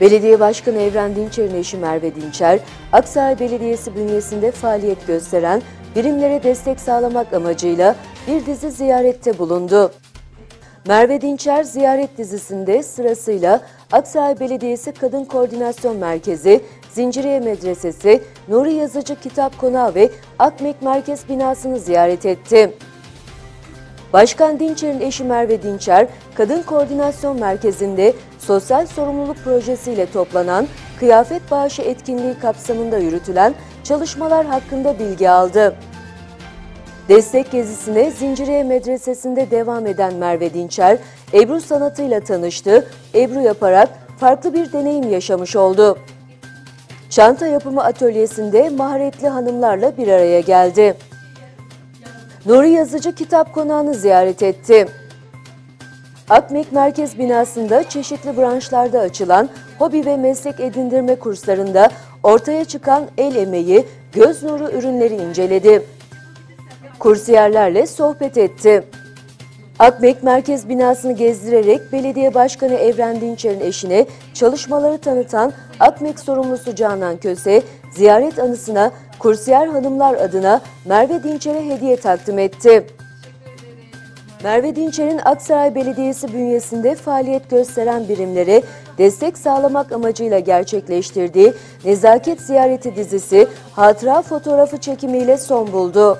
Belediye Başkanı Evren Dinçer'in eşi Merve Dinçer, Aksaray Belediyesi bünyesinde faaliyet gösteren birimlere destek sağlamak amacıyla bir dizi ziyarette bulundu. Merve Dinçer ziyaret dizisinde sırasıyla Aksaray Belediyesi Kadın Koordinasyon Merkezi, Zinciriye Medresesi, Nuri Yazıcı Kitap Konağı ve Akmek Merkez binasını ziyaret etti. Başkan Dinçer'in eşi Merve Dinçer, Kadın Koordinasyon Merkezi'nde sosyal sorumluluk projesiyle toplanan kıyafet bağışı etkinliği kapsamında yürütülen çalışmalar hakkında bilgi aldı. Destek gezisine Zinciriye Medresesi'nde devam eden Merve Dinçer, Ebru sanatıyla tanıştı, Ebru yaparak farklı bir deneyim yaşamış oldu. Çanta yapımı atölyesinde maharetli hanımlarla bir araya geldi. Nuri Yazıcı Kitap Konağı'nı ziyaret etti. Akmek Merkez binasında çeşitli branşlarda açılan hobi ve meslek edindirme kurslarında ortaya çıkan el emeği, göz nuru ürünleri inceledi. Kursiyerlerle sohbet etti. Akmek Merkez binasını gezdirerek Belediye Başkanı Evren Dinçer'in eşine çalışmaları tanıtan Akmek sorumlusu Canan Köse, ziyaret anısına kursiyer hanımlar adına Merve Dinçer'e hediye takdim etti. Merve Dinçer'in Aksaray Belediyesi bünyesinde faaliyet gösteren birimlere destek sağlamak amacıyla gerçekleştirdiği Nezaket Ziyareti dizisi hatıra fotoğrafı çekimiyle son buldu.